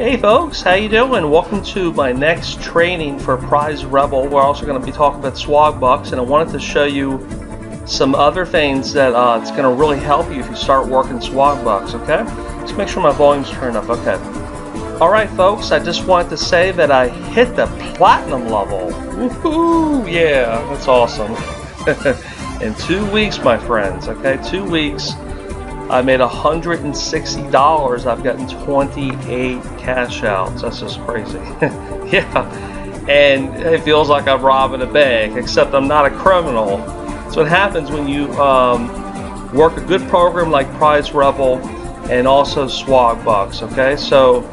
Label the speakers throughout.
Speaker 1: Hey folks, how you doing? Welcome to my next training for Prize Rebel. We're also going to be talking about swag bucks, and I wanted to show you some other things that uh, it's going to really help you if you start working swag bucks. Okay, let's make sure my volume's turned up. Okay. All right, folks. I just wanted to say that I hit the platinum level. Woohoo! Yeah, that's awesome. In two weeks, my friends. Okay, two weeks. I made $160. I've gotten 28 cash outs. That's just crazy. yeah. And it feels like I'm robbing a bank, except I'm not a criminal. So what happens when you um, work a good program like Prize Rebel and also Swag Bucks, okay? So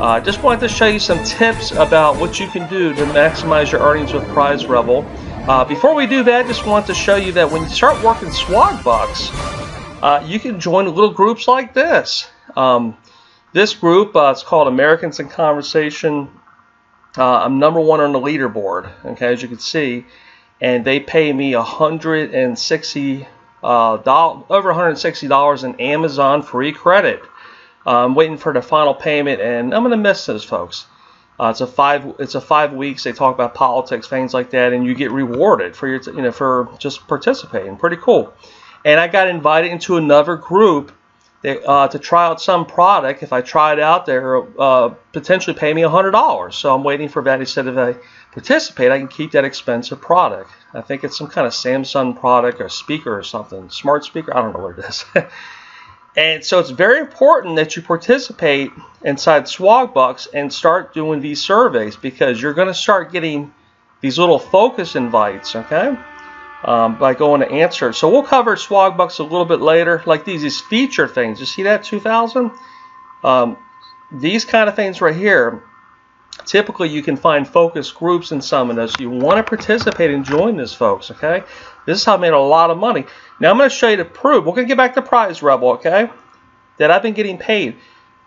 Speaker 1: I uh, just wanted to show you some tips about what you can do to maximize your earnings with Prize Rebel. Uh, before we do that, just want to show you that when you start working Swag Bucks, uh, you can join little groups like this. Um, this group uh, is called Americans in Conversation. Uh, I'm number one on the leaderboard, okay, as you can see, and they pay me 160 uh, over $160 in Amazon free credit. Uh, I'm waiting for the final payment, and I'm gonna miss those folks. Uh, it's a five. It's a five weeks. They talk about politics, things like that, and you get rewarded for your, you know, for just participating. Pretty cool and I got invited into another group that, uh, to try out some product. If I try it out, they're uh, potentially pay me $100. So I'm waiting for that. He said if I participate, I can keep that expensive product. I think it's some kind of Samsung product or speaker or something, smart speaker. I don't know what it is. and so it's very important that you participate inside Swagbucks and start doing these surveys because you're going to start getting these little focus invites. Okay um, by going to answer. So we'll cover swag bucks a little bit later, like these, these feature things. You see that 2000? Um, these kind of things right here, typically you can find focus groups in some of those. You want to participate and join this, folks, okay? This is how I made a lot of money. Now I'm going to show you to prove. We're going to get back to Prize Rebel, okay? That I've been getting paid.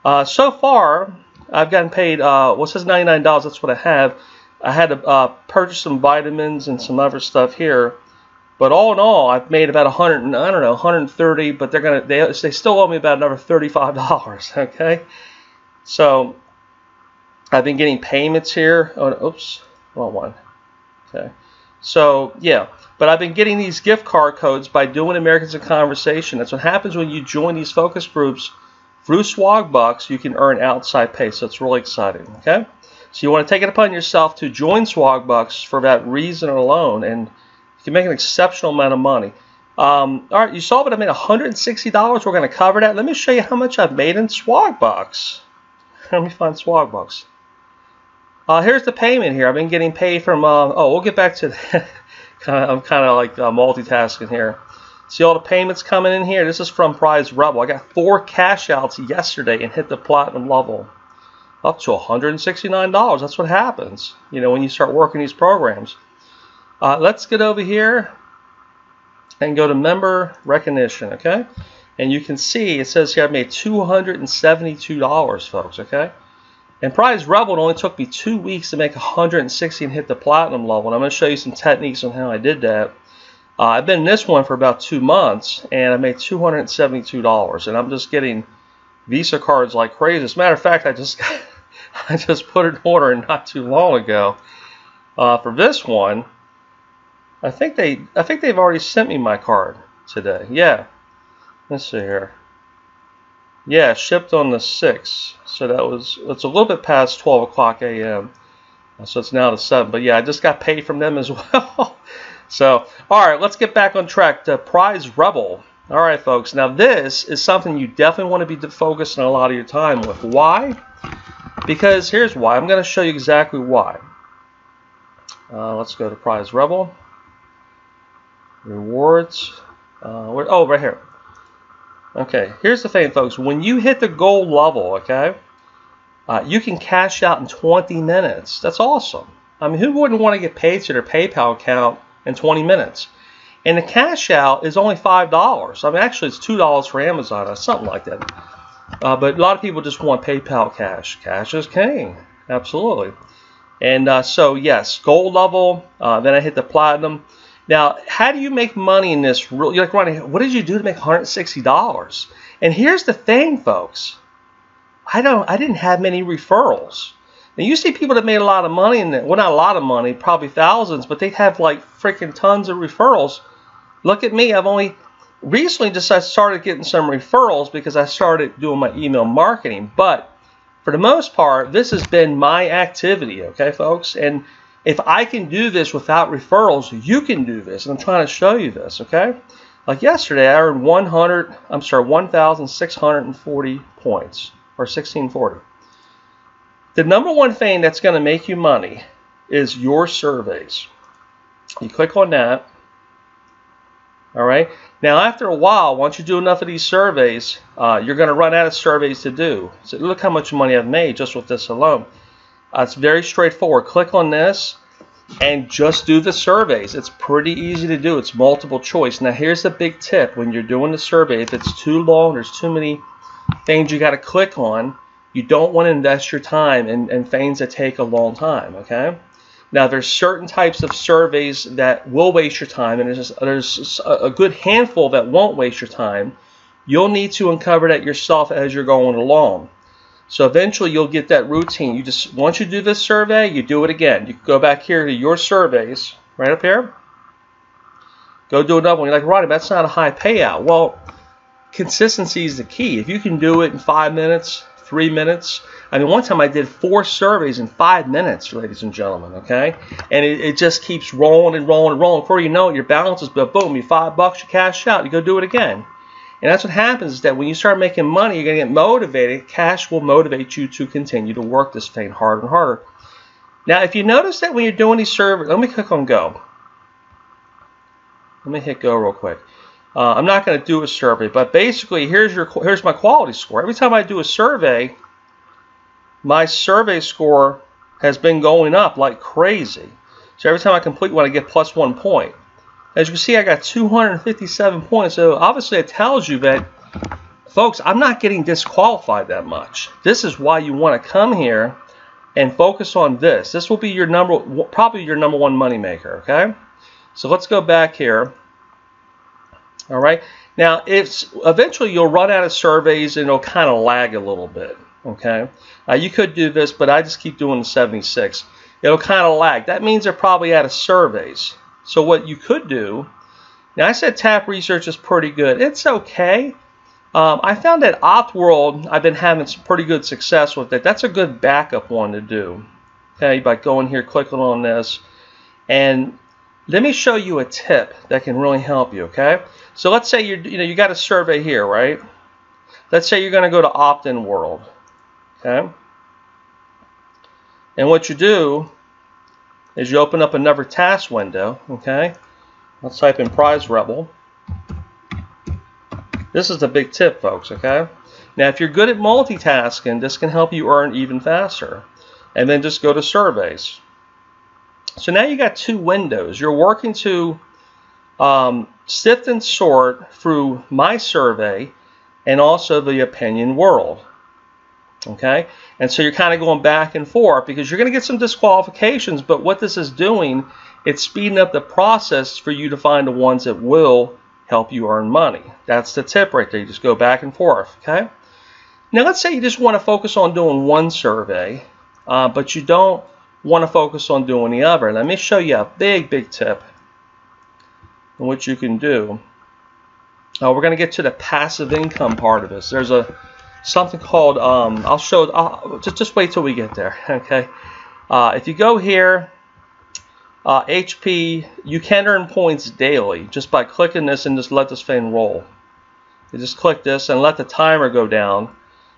Speaker 1: Uh, so far, I've gotten paid, uh, well, says $99. That's what I have. I had to uh, purchase some vitamins and some other stuff here. But all in all, I've made about 100, I don't know, 130, but they're gonna they they still owe me about another $35. Okay, so I've been getting payments here. Oh, oops, wrong one. Okay, so yeah, but I've been getting these gift card codes by doing Americans in Conversation. That's what happens when you join these focus groups through Swagbucks. You can earn outside pay, so it's really exciting. Okay, so you want to take it upon yourself to join Swagbucks for that reason alone and can make an exceptional amount of money. Um, all right, you saw that I made $160. We're going to cover that. Let me show you how much I've made in Swagbucks. Let me find Swagbucks. Uh, here's the payment here. I've been getting paid from, uh, oh, we'll get back to that. I'm kind of like uh, multitasking here. See all the payments coming in here? This is from Prize Rebel. I got four cash outs yesterday and hit the platinum level. Up to $169. That's what happens, you know, when you start working these programs. Uh, let's get over here and go to member recognition, okay? And you can see it says here I made $272, folks, okay? And Prize Rebel it only took me two weeks to make 160 and hit the platinum level. And I'm going to show you some techniques on how I did that. Uh, I've been in this one for about two months, and I made $272. And I'm just getting Visa cards like crazy. As a matter of fact, I just I just put an order in not too long ago uh, for this one. I think they I think they've already sent me my card today. Yeah. Let's see here. Yeah, shipped on the 6th. So that was it's a little bit past 12 o'clock a.m. So it's now the 7. But yeah, I just got paid from them as well. so, all right, let's get back on track to Prize Rebel. All right, folks. Now this is something you definitely want to be focusing a lot of your time with. Why? Because here's why. I'm going to show you exactly why. Uh, let's go to Prize Rebel rewards. Uh, where, oh, right here. Okay, here's the thing, folks. When you hit the gold level, okay, uh, you can cash out in 20 minutes. That's awesome. I mean, who wouldn't want to get paid to their PayPal account in 20 minutes? And the cash out is only $5. I mean, actually, it's $2 for Amazon or something like that. Uh, but a lot of people just want PayPal cash. Cash is king. Absolutely. And uh, so, yes, gold level. Uh, then I hit the platinum. Now, how do you make money in this? You're like, Ronnie, what did you do to make $160? And here's the thing, folks. I don't I didn't have many referrals. Now you see people that made a lot of money and well not a lot of money, probably thousands, but they have like freaking tons of referrals. Look at me, I've only recently just started getting some referrals because I started doing my email marketing. But for the most part, this has been my activity, okay, folks? And if I can do this without referrals, you can do this. And I'm trying to show you this, okay? Like yesterday, I earned 100, I'm sorry, 1,640 points, or 1640. The number one thing that's going to make you money is your surveys. You click on that. All right. Now, after a while, once you do enough of these surveys, uh, you're going to run out of surveys to do. So look how much money I've made just with this alone. Uh, it's very straightforward. Click on this and just do the surveys. It's pretty easy to do. It's multiple choice. Now, here's the big tip. When you're doing the survey, if it's too long, there's too many things you got to click on, you don't want to invest your time in, in things that take a long time, okay? Now, there's certain types of surveys that will waste your time, and there's, there's a good handful that won't waste your time. You'll need to uncover that yourself as you're going along. So eventually you'll get that routine. You just once you do this survey, you do it again. You go back here to your surveys, right up here. Go do another one. You're like, Ronnie, that's not a high payout. Well, consistency is the key. If you can do it in five minutes, three minutes, I mean, one time I did four surveys in five minutes, ladies and gentlemen, okay? And it, it just keeps rolling and rolling and rolling. Before you know it, your balance is, boom, you five bucks, you cash out, you go do it again. And that's what happens is that when you start making money, you're going to get motivated. Cash will motivate you to continue to work this thing harder and harder. Now, if you notice that when you're doing these surveys, let me click on go. Let me hit go real quick. Uh, I'm not going to do a survey, but basically, here's your here's my quality score. Every time I do a survey, my survey score has been going up like crazy. So every time I complete one, I get plus one point. As you can see, I got 257 points. So obviously it tells you that, folks, I'm not getting disqualified that much. This is why you want to come here and focus on this. This will be your number, probably your number one moneymaker, okay? So let's go back here. All right. Now, it's eventually you'll run out of surveys and it'll kind of lag a little bit okay? Uh, you could do this, but I just keep doing the 76. It'll kind of lag. That means they're probably out of surveys. So what you could do, now I said tap research is pretty good. It's okay. Um, I found that OptWorld, I've been having some pretty good success with it. That's a good backup one to do. Okay, by going here, clicking on this. And let me show you a tip that can really help you, okay? So let's say you're, you know, you got a survey here, right? Let's say you're going to go to Opt-in World. Okay? And what you do is you open up another task window. Okay? Let's type in Prize Rebel. This is the big tip, folks. Okay? Now, if you're good at multitasking, this can help you earn even faster. And then just go to Surveys. So now you got two windows. You're working to um, sift and sort through my survey and also the opinion world. Okay, and so you're kind of going back and forth because you're going to get some disqualifications, but what this is doing, it's speeding up the process for you to find the ones that will help you earn money. That's the tip right there. You just go back and forth. Okay. Now let's say you just want to focus on doing one survey, uh, but you don't want to focus on doing the other. Let me show you a big, big tip on what you can do. Uh, we're going to get to the passive income part of this. There's a something called, um, I'll show, I'll, just, just wait till we get there, okay? Uh, if you go here, uh, HP, you can earn points daily just by clicking this and just let this thing roll. You just click this and let the timer go down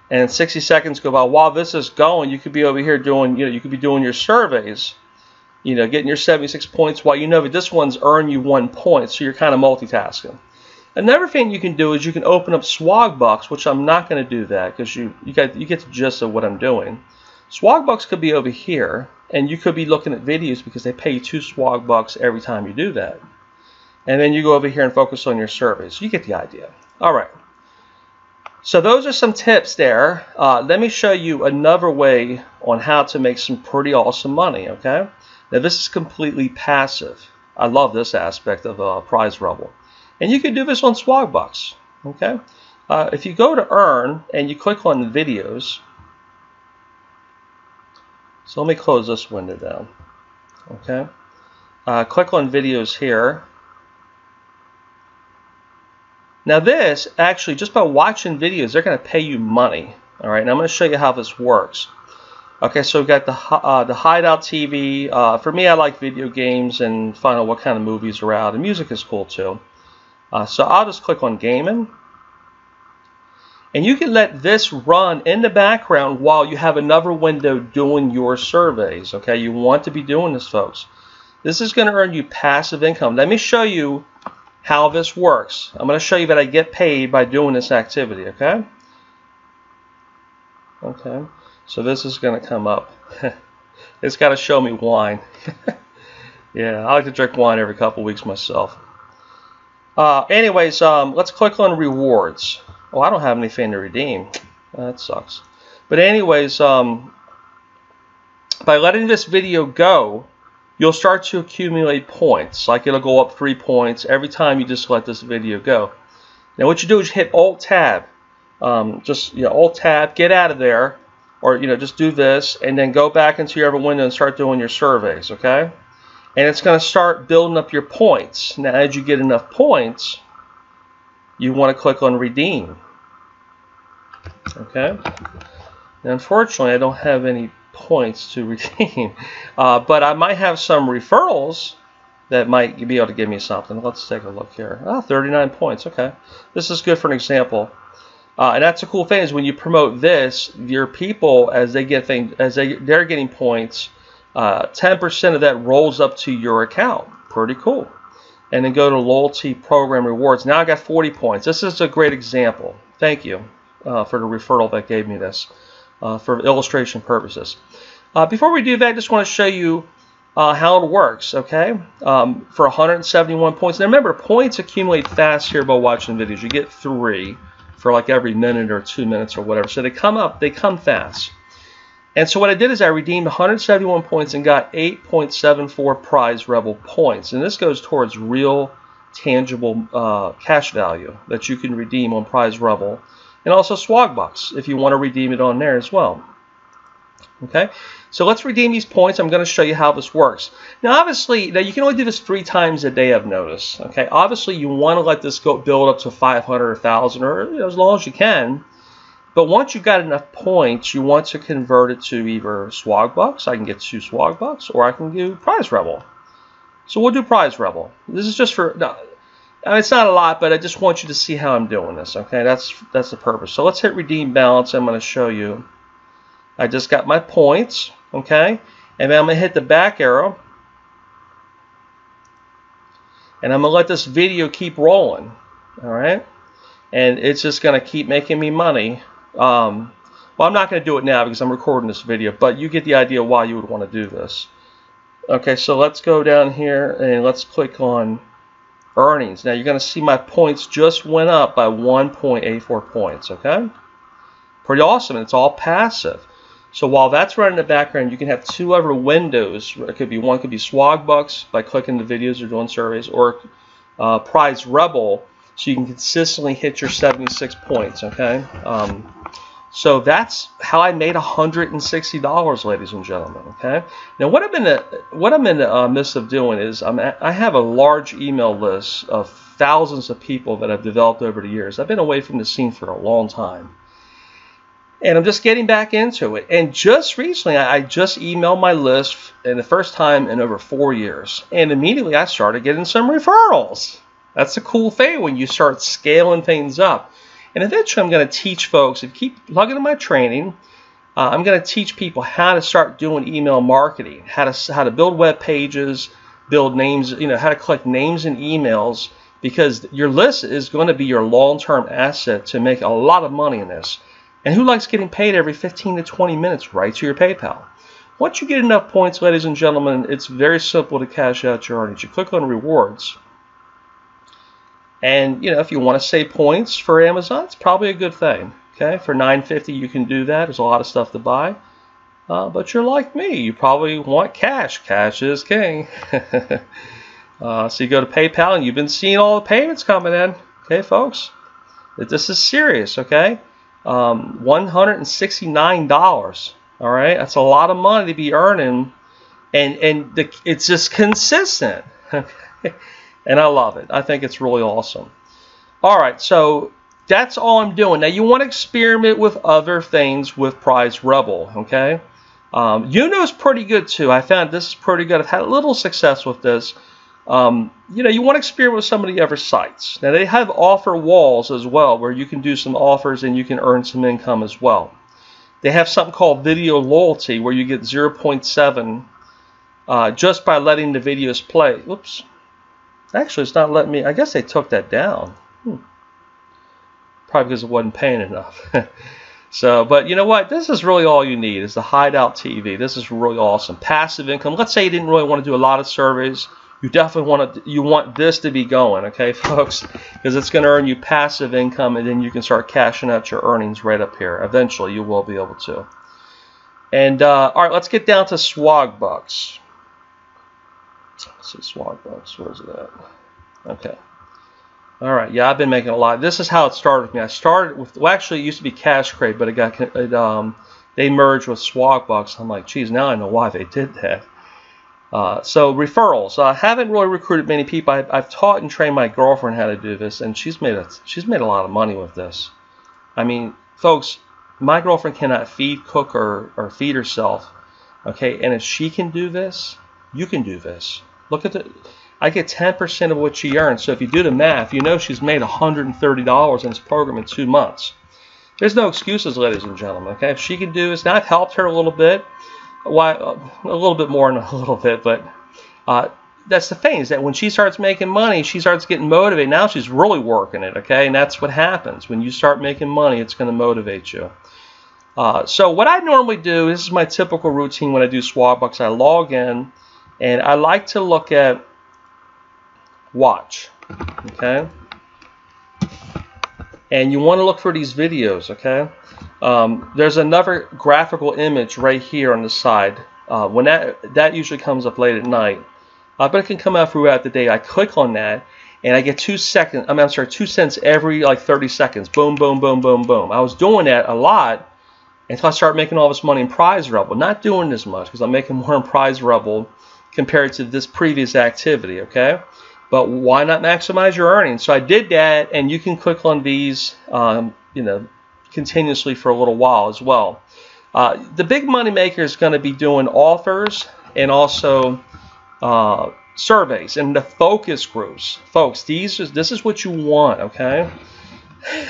Speaker 1: and 60 seconds go by. While this is going, you could be over here doing, you know, you could be doing your surveys, you know, getting your 76 points while you know that this one's earned you one point, so you're kind of multitasking. Another thing you can do is you can open up Swagbucks, which I'm not going to do that because you you get you get the gist of what I'm doing. Swagbucks could be over here, and you could be looking at videos because they pay you two Swagbucks every time you do that. And then you go over here and focus on your surveys. You get the idea. All right. So those are some tips there. Uh, let me show you another way on how to make some pretty awesome money, okay? Now this is completely passive. I love this aspect of uh, Prize Rebel. And you can do this on Swagbucks. Okay. Uh, if you go to Earn and you click on Videos, So let me close this window down. Okay. Uh, click on videos here. Now this, actually, just by watching videos, they're going to pay you money. All right, and I'm going to show you how this works. Okay, so we've got the, uh, the Hideout TV. Uh, for me, I like video games and find out what kind of movies are out. And music is cool too. Uh, so I'll just click on gaming. And you can let this run in the background while you have another window doing your surveys. Okay, you want to be doing this, folks. This is going to earn you passive income. Let me show you how this works. I'm going to show you that I get paid by doing this activity, okay? Okay, so this is going to come up. it's got to show me wine. yeah, I like to drink wine every couple weeks myself. Uh, anyways, um, let's click on rewards. Oh, I don't have anything to redeem. That sucks. But anyways, um, by letting this video go, you'll start to accumulate points. Like it'll go up three points every time you just let this video go. Now what you do is you hit Alt Tab. Um, just you know, Alt Tab, get out of there, or you know, just do this, and then go back into your other window and start doing your surveys. Okay, and it's going to start building up your points. Now, as you get enough points, you want to click on Redeem. Okay. Now, unfortunately, I don't have any points to redeem. Uh, but I might have some referrals that might be able to give me something. Let's take a look here. Ah, 39 points. Okay. This is good for an example. Uh, and that's a cool thing is when you promote this, your people, as they get things, as they, they're getting points, 10% uh, of that rolls up to your account. Pretty cool. And then go to loyalty program rewards. Now I got 40 points. This is a great example. Thank you uh, for the referral that gave me this uh, for illustration purposes. Uh, before we do that, I just want to show you uh, how it works, okay? Um, for 171 points. Now remember, points accumulate fast here by watching videos. You get three for like every minute or two minutes or whatever. So they come up, they come fast. And so what I did is I redeemed 171 points and got 8.74 prize rebel points. And this goes towards real tangible uh, cash value that you can redeem on prize rebel and also Swagbucks if you want to redeem it on there as well. Okay, so let's redeem these points. I'm going to show you how this works. Now, obviously, now you can only do this three times a day. I've noticed. Okay, obviously, you want to let this go build up to 500 or 1,000 or you know, as long as you can. But once you've got enough points, you want to convert it to either Swagbucks. I can get two Swagbucks, or I can do Prize Rebel. So we'll do Prize Rebel. This is just for I mean, it's not a lot, but I just want you to see how I'm doing this. Okay, that's that's the purpose. So let's hit redeem balance. I'm going to show you. I just got my points. Okay, and then I'm going to hit the back arrow, and I'm going to let this video keep rolling. All right, and it's just going to keep making me money. Um, well, I'm not going to do it now because I'm recording this video, but you get the idea why you would want to do this. Okay, so let's go down here and let's click on earnings. Now you're going to see my points just went up by 1.84 points, okay? Pretty awesome, and it's all passive. So while that's running in the background, you can have two other windows. It could be one could be Swagbucks by clicking the videos or doing surveys, or uh, Prize Rebel, so you can consistently hit your 76 points, okay? Um, so that's how I made $160, ladies and gentlemen. Okay. Now, what I'm in the what I'm in the uh, midst of doing is I'm at, I have a large email list of thousands of people that I've developed over the years. I've been away from the scene for a long time, and I'm just getting back into it. And just recently, I, just emailed my list, and the first time in over four years, and immediately I started getting some referrals. That's a cool thing when you start scaling things up. And eventually I'm going to teach folks, if you keep plugging in my training, uh, I'm going to teach people how to start doing email marketing, how to, how to build web pages, build names, you know, how to collect names and emails because your list is going to be your long-term asset to make a lot of money in this. And who likes getting paid every 15 to 20 minutes right to your PayPal? Once you get enough points, ladies and gentlemen, it's very simple to cash out your earnings. You click on rewards and you know, if you want to save points for Amazon, it's probably a good thing. Okay, for 9.50 you can do that. There's a lot of stuff to buy. Uh, but you're like me, you probably want cash. Cash is king. uh, so you go to PayPal and you've been seeing all the payments coming in. Okay, folks, this is serious. Okay, um, $169 All right, that's a lot of money to be earning, and and the, it's just consistent, and I love it. I think it's really awesome. All right, so that's all I'm doing. Now you want to experiment with other things with Prize Rebel, okay? Um, is pretty good too. I found this is pretty good. I've had a little success with this. Um, you know, you want to experiment with some of the other sites. Now they have offer walls as well, where you can do some offers and you can earn some income as well. They have something called video loyalty, where you get 0.7 uh, just by letting the videos play. Whoops. Actually, it's not letting me. I guess they took that down. Hmm. Probably because it wasn't paying enough. So, but you know what? This is really all you need is the Hideout TV. This is really awesome. Passive income. Let's say you didn't really want to do a lot of surveys. You definitely want to. You want this to be going, okay, folks? Because it's going to earn you passive income, and then you can start cashing out your earnings right up here. Eventually, you will be able to. And uh, all right, let's get down to Swag Bucks. See, Swag. Where's it at? Okay. All right, yeah, I've been making a lot. This is how it started with me. I started with, well, actually, it used to be Cash Crate, but it got, it, um, they merged with Swagbucks. I'm like, geez, now I know why they did that. Uh, so referrals. I haven't really recruited many people. I've, I've, taught and trained my girlfriend how to do this, and she's made a she's made a lot of money with this. I mean, folks, my girlfriend cannot feed, cook, or, or feed herself. Okay, and if she can do this, you can do this. Look at the I get 10% of what she earns. So if you do the math, you know she's made $130 in this program in two months. There's no excuses, ladies and gentlemen. Okay, if she can do this, I've helped her a little bit. Why, a little bit more than a little bit, but uh, that's the thing is that when she starts making money, she starts getting motivated. Now she's really working it. Okay, and that's what happens when you start making money. It's going to motivate you. Uh, so what I normally do, this is my typical routine when I do Swagbucks. I log in, and I like to look at watch. Okay? And you want to look for these videos, okay? Um, there's another graphical image right here on the side. Uh, when that that usually comes up late at night, uh, but it can come out throughout the day. I click on that, and I get two seconds. I mean, I'm sorry, two cents every like 30 seconds. Boom, boom, boom, boom, boom. I was doing that a lot until I started making all this money in Prize Rebel. Not doing as much because I'm making more in Prize Rebel compared to this previous activity. Okay, but why not maximize your earnings? So I did that, and you can click on these, um, you know, continuously for a little while as well. Uh, the big money maker is going to be doing offers and also uh, surveys and the focus groups. Folks, these is, this is what you want, okay?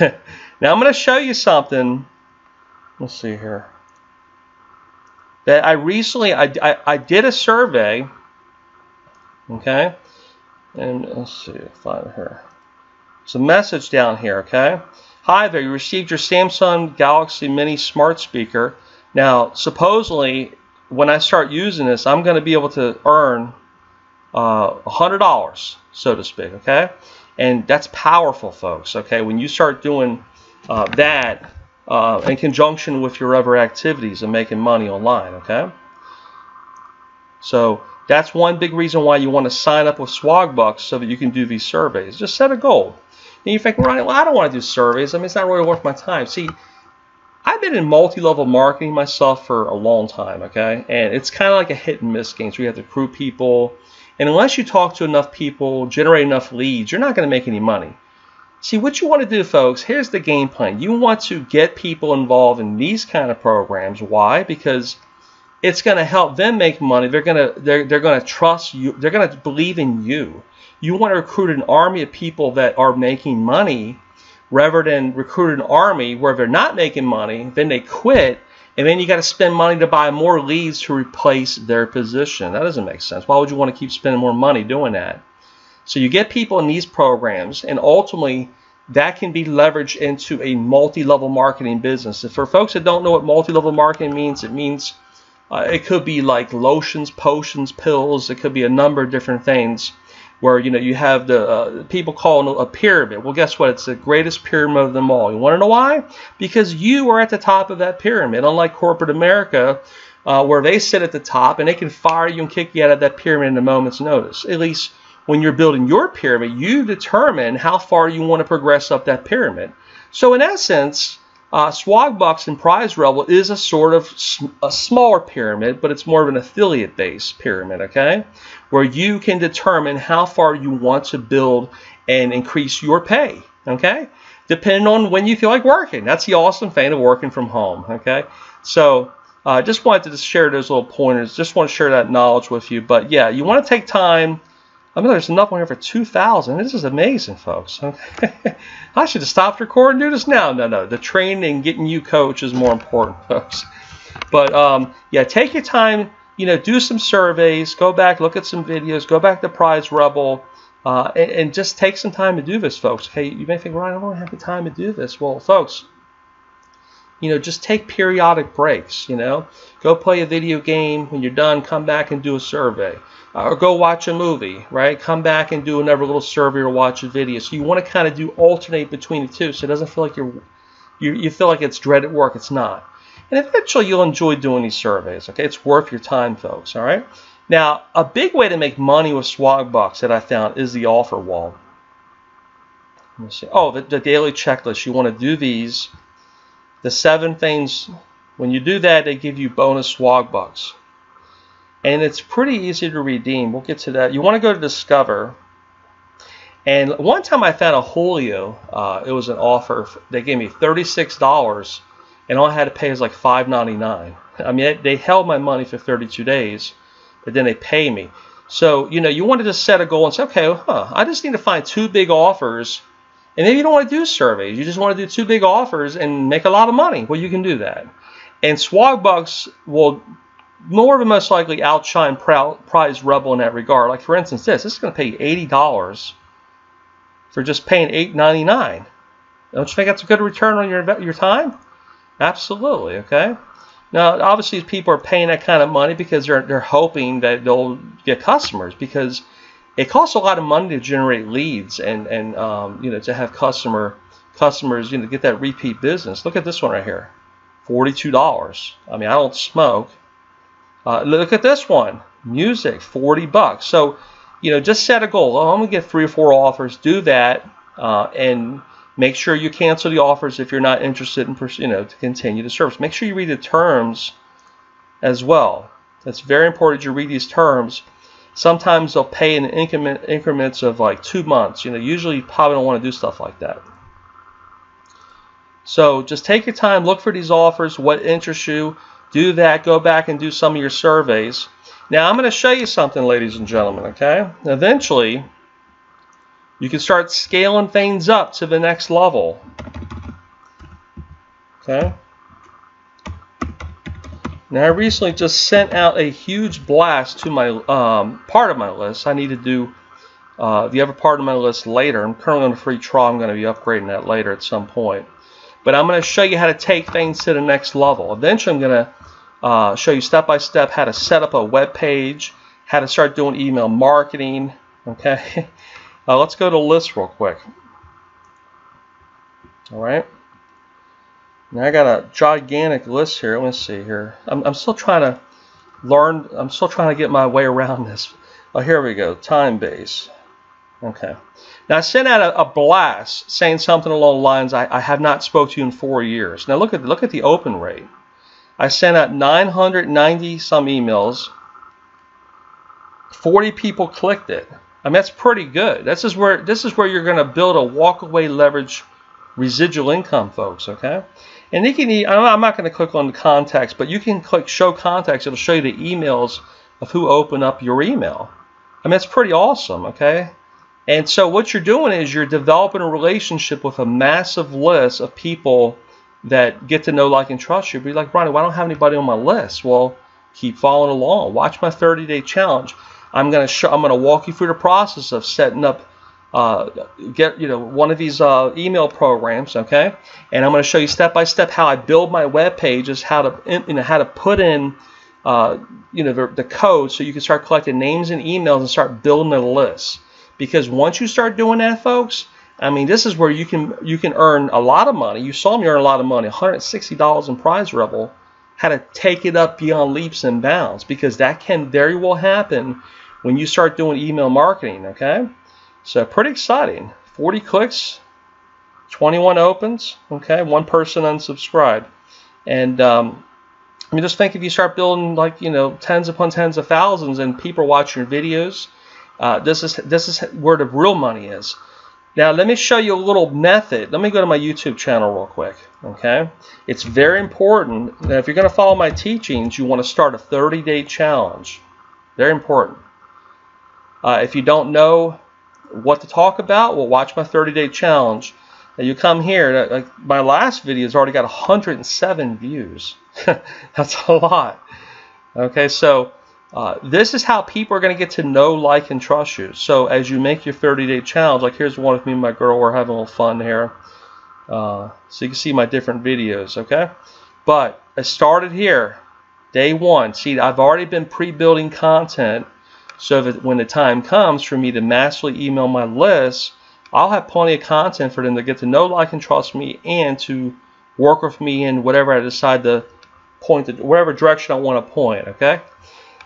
Speaker 1: now I'm going to show you something. Let's see here. That I recently, I, I, I did a survey, okay? And let's see, find her. It's a message down here, okay? Hi there, you received your Samsung Galaxy Mini smart speaker. Now, supposedly, when I start using this, I'm going to be able to earn uh, $100, so to speak, okay? And that's powerful, folks, okay? When you start doing uh, that uh, in conjunction with your other activities and making money online, okay? So that's one big reason why you want to sign up with Swagbucks so that you can do these surveys. Just set a goal. And you think, right, well, I don't want to do surveys. I mean, it's not really worth my time. See, I've been in multi-level marketing myself for a long time, okay? And it's kind of like a hit and miss game. So you have to recruit people. And unless you talk to enough people, generate enough leads, you're not going to make any money. See, what you want to do, folks, here's the game plan. You want to get people involved in these kind of programs. Why? Because it's going to help them make money. They're going to they're, they're going to trust you. They're going to believe in you. You want to recruit an army of people that are making money rather than recruit an army where they're not making money, then they quit, and then you got to spend money to buy more leads to replace their position. That doesn't make sense. Why would you want to keep spending more money doing that? So you get people in these programs, and ultimately that can be leveraged into a multi-level marketing business. And for folks that don't know what multi-level marketing means, it means uh, it could be like lotions, potions, pills. It could be a number of different things where you know you have the uh, people call it a pyramid. Well, guess what? It's the greatest pyramid of them all. You want to know why? Because you are at the top of that pyramid. Unlike corporate America, uh, where they sit at the top and they can fire you and kick you out of that pyramid in a moment's notice. At least when you're building your pyramid, you determine how far you want to progress up that pyramid. So in essence, Uh, Swagbucks and Prize Rebel is a sort of a smaller pyramid, but it's more of an affiliate-based pyramid, okay? Where you can determine how far you want to build and increase your pay, okay? Depending on when you feel like working. That's the awesome thing of working from home, okay? So I uh, just wanted to just share those little pointers. Just want to share that knowledge with you. But yeah, you want to take time. I mean, there's enough on here for 2,000. This is amazing, folks. I should have stopped recording do this now. No, no. The training and getting you coach is more important, folks. But um, yeah, take your time. You know, do some surveys. Go back, look at some videos. Go back to Prize Rebel. Uh, and, and, just take some time to do this, folks. Okay, you may think, Ryan, I don't have the time to do this. Well, folks, you know, just take periodic breaks. You know, go play a video game. When you're done, come back and do a survey, Uh, or go watch a movie. Right? Come back and do another little survey or watch a video. So you want to kind of do alternate between the two, so it doesn't feel like you're you, you feel like it's dreaded work. It's not. And eventually you'll enjoy doing these surveys. Okay, it's worth your time, folks. All right. Now, a big way to make money with Swagbucks that I found is the offer wall. Let me see. Oh, the, the daily checklist. You want to do these the seven things, when you do that, they give you bonus Swagbucks. And it's pretty easy to redeem. We'll get to that. You want to go to Discover. And one time I found a Julio. Uh, it was an offer. They gave me $36, and all I had to pay was like $5.99. I mean, they held my money for 32 days, but then they pay me. So, you know, you want to just set a goal and say, okay, huh, I just need to find two big offers and maybe you don't want to do surveys. You just want to do two big offers and make a lot of money. Well, you can do that. And Swagbucks will more than most likely outshine Prize Rebel in that regard. Like for instance, this this is going to pay you eighty dollars for just paying eight ninety nine. Don't you think that's a good return on your your time? Absolutely. Okay. Now, obviously, people are paying that kind of money because they're they're hoping that they'll get customers because it costs a lot of money to generate leads and and um, you know to have customer customers you know get that repeat business. Look at this one right here, forty-two dollars. I mean, I don't smoke. Uh, look at this one, music, forty bucks. So, you know, just set a goal. Oh, I'm gonna get three or four offers. Do that, uh, and make sure you cancel the offers if you're not interested in you know to continue the service. Make sure you read the terms as well. That's very important. You read these terms Sometimes they'll pay in increment, increments of like two months. You know, usually you probably don't want to do stuff like that. So just take your time, look for these offers, what interests you, do that, go back and do some of your surveys. Now I'm going to show you something, ladies and gentlemen, okay? Eventually, you can start scaling things up to the next level. Okay? Now I recently just sent out a huge blast to my um, part of my list. I need to do uh, the other part of my list later. I'm currently on a free trial. I'm going to be upgrading that later at some point. But I'm going to show you how to take things to the next level. Eventually I'm going to uh, show you step by step how to set up a web page, how to start doing email marketing. Okay, uh, let's go to list real quick. All right. Now I got a gigantic list here. Let me see here. I'm, I'm still trying to learn. I'm still trying to get my way around this. Oh, here we go. Time base. Okay. Now I sent out a, a blast saying something along the lines, I, I have not spoke to you in four years. Now look at look at the open rate. I sent out 990 some emails. 40 people clicked it. I mean that's pretty good. This is where this is where you're going to build a walkaway leverage residual income, folks. Okay. And you can, I'm not going to click on the contacts, but you can click show contacts. It'll show you the emails of who opened up your email. I mean, it's pretty awesome, okay? And so what you're doing is you're developing a relationship with a massive list of people that get to know, like, and trust you. Be like, Ronnie, I don't have anybody on my list? Well, keep following along. Watch my 30-day challenge. I'm to show, I'm to walk you through the process of setting up uh, get you know one of these uh, email programs, okay? And I'm to show you step by step how I build my web pages, how to you know how to put in uh, you know the, the code so you can start collecting names and emails and start building a list. Because once you start doing that, folks, I mean this is where you can you can earn a lot of money. You saw me earn a lot of money, $160 in Prize Rebel. How to take it up beyond leaps and bounds because that can very well happen when you start doing email marketing, okay? So pretty exciting. 40 clicks. 21 opens. Okay, one person unsubscribed. And um, I mean, just think if you start building like you know tens upon tens of thousands and people watching your videos, uh, this is this is where the real money is. Now let me show you a little method. Let me go to my YouTube channel real quick. Okay, it's very important. Now, if you're going to follow my teachings, you want to start a 30-day challenge. Very important. Uh, if you don't know what to talk about, well, watch my 30-day challenge. Now you come here, like my last video has already got 107 views. That's a lot. Okay, so uh, this is how people are going to get to know, like, and trust you. So as you make your 30-day challenge, like here's one with me and my girl, we're having a little fun here. Uh, so you can see my different videos, okay? But I started here, day one. See, I've already been pre-building content so that when the time comes for me to massively email my list, I'll have plenty of content for them to get to know, like, and trust me and to work with me in whatever I decide to point, to, whatever direction I want to point, okay?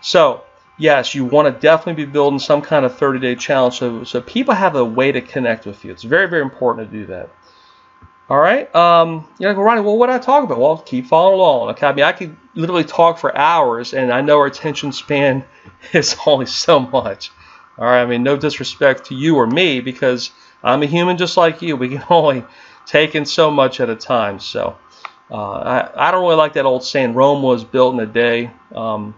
Speaker 1: So, yes, you want to definitely be building some kind of 30-day challenge so, so people have a way to connect with you. It's very, very important to do that. All right. Um, you're like, well, Ronnie, well, what did I talk about? Well, keep following along. Okay. I mean, I could literally talk for hours, and I know our attention span is only so much. All right. I mean, no disrespect to you or me because I'm a human just like you. We can only take in so much at a time. So uh, I, I don't really like that old saying, Rome was built in a day. Um,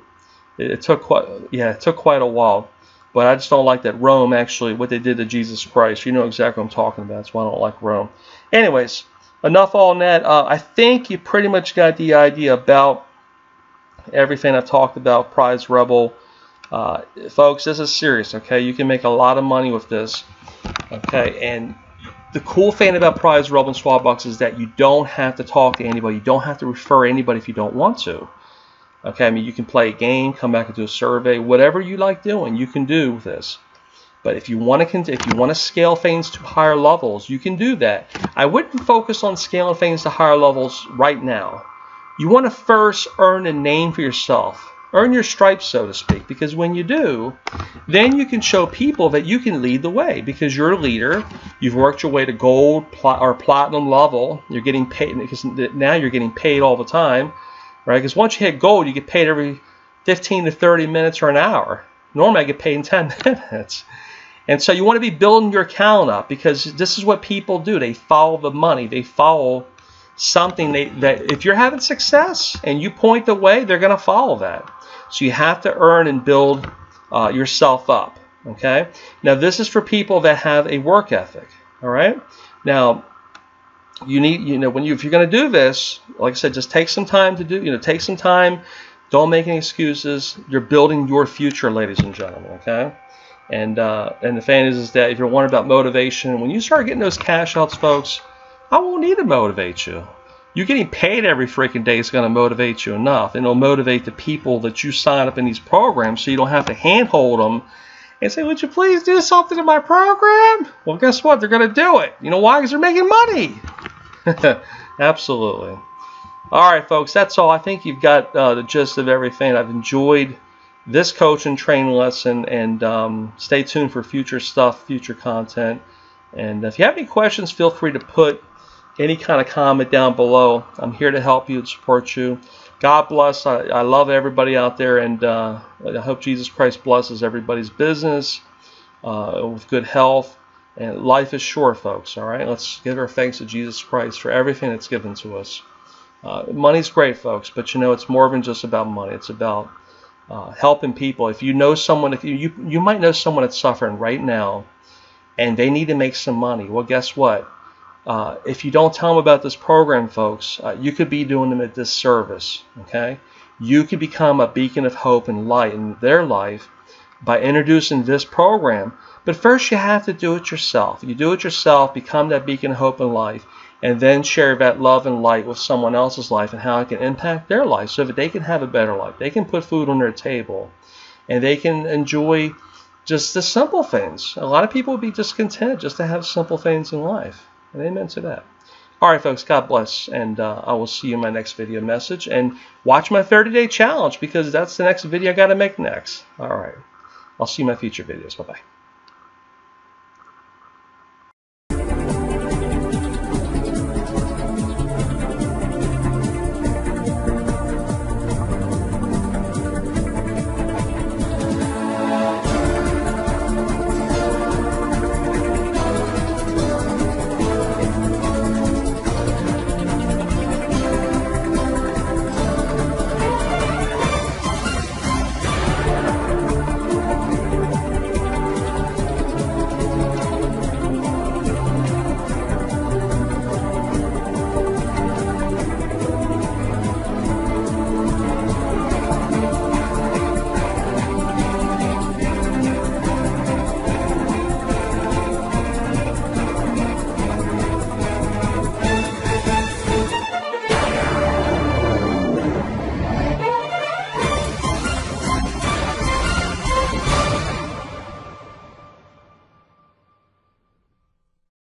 Speaker 1: it, it took quite, yeah, it took quite a while. But I just don't like that Rome actually, what they did to Jesus Christ. You know exactly what I'm talking about. That's why I don't like Rome. Anyways, enough on that. Uh, I think you pretty much got the idea about everything I've talked about, Prize Rebel. Uh, folks, this is serious, okay? You can make a lot of money with this, okay? And the cool thing about Prize Rebel and Swagbucks is that you don't have to talk to anybody. You don't have to refer anybody if you don't want to. Okay, I mean, you can play a game, come back and do a survey, whatever you like doing, you can do with this. But if you want to if you want to scale things to higher levels, you can do that. I wouldn't focus on scaling things to higher levels right now. You want to first earn a name for yourself. Earn your stripes, so to speak, because when you do, then you can show people that you can lead the way because you're a leader. You've worked your way to gold or platinum level. You're getting paid because now you're getting paid all the time, right? Because once you hit gold, you get paid every 15 to 30 minutes or an hour. Normally, I get paid in 10 minutes. And so you want to be building your account up because this is what people do. They follow the money. They follow something they, that if you're having success and you point the way, they're going to follow that. So you have to earn and build uh, yourself up. Okay. Now this is for people that have a work ethic. All right. Now you need you know when you if you're going to do this, like I said, just take some time to do. You know, take some time. Don't make any excuses. You're building your future, ladies and gentlemen. Okay. And uh, and the thing is, is that if you're wondering about motivation, when you start getting those cash outs, folks, I won't need to motivate you. You getting paid every freaking day is going to motivate you enough, and it'll motivate the people that you sign up in these programs, so you don't have to handhold them and say, "Would you please do something in my program?" Well, guess what? They're going to do it. You know why? Because they're making money. Absolutely. All right, folks. That's all. I think you've got uh, the gist of everything. I've enjoyed this coach and training lesson and um, stay tuned for future stuff, future content. And if you have any questions, feel free to put any kind of comment down below. I'm here to help you and support you. God bless. I, I love everybody out there, and uh, I hope Jesus Christ blesses everybody's business uh, with good health. And life is short, folks. All right, let's give our thanks to Jesus Christ for everything that's given to us. Uh, money's great, folks, but you know it's more than just about money. It's about uh, helping people. If you know someone, if you, you you might know someone that's suffering right now, and they need to make some money. Well, guess what? Uh, if you don't tell them about this program, folks, uh, you could be doing them a disservice. Okay, you could become a beacon of hope and light in their life by introducing this program. But first, you have to do it yourself. You do it yourself, become that beacon of hope and life, and then share that love and light with someone else's life and how it can impact their life so that they can have a better life. They can put food on their table and they can enjoy just the simple things. A lot of people would be just content just to have simple things in life. And amen to that. All right, folks, God bless. And uh, I will see you in my next video message. And watch my 30 day challenge because that's the next video I got to make next. All right. I'll see you in my future videos. Bye bye.